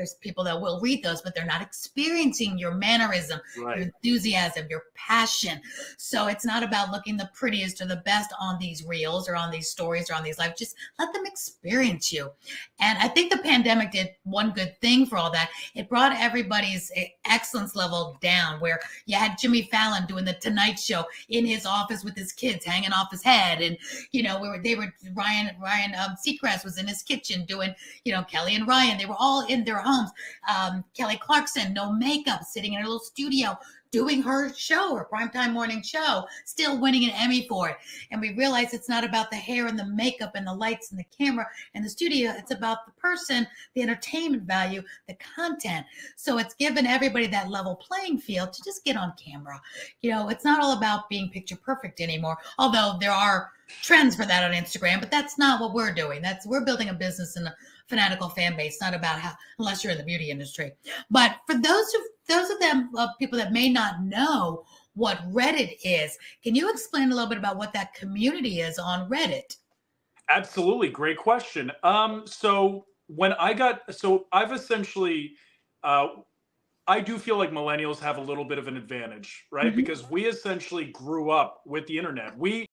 there's people that will read those, but they're not experiencing your mannerism, Right. your enthusiasm, your passion. So it's not about looking the prettiest or the best on these reels or on these stories or on these lives. Just let them experience you. And I think the pandemic did one good thing for all that. It brought everybody's eh, excellence level down, where you had Jimmy Fallon doing the Tonight Show in his office with his kids hanging off his head, and you know, we were they were Ryan Ryan um, Seacrest was in his kitchen doing, you know, Kelly and Ryan. They were all in their homes. Um, Kelly Clarkson, no makeup, sitting in her little studio doing her show, her primetime morning show, still winning an Emmy for it. And we realize it's not about the hair and the makeup and the lights and the camera and the studio. It's about the person, the entertainment value, the content. So it's given everybody that level playing field to just get on camera. You know, it's not all about being picture perfect anymore, although there are trends for that on Instagram, but that's not what we're doing. That's we're building a business and a fanatical fan base, not about how unless you're in the beauty industry. But for those of those of them uh, people that may not know what Reddit is, can you explain a little bit about what that community is on Reddit? Absolutely, great question. Um, so when I got, so I've essentially, uh, I do feel like millennials have a little bit of an advantage, right? Mhm. Because we essentially grew up with the internet. We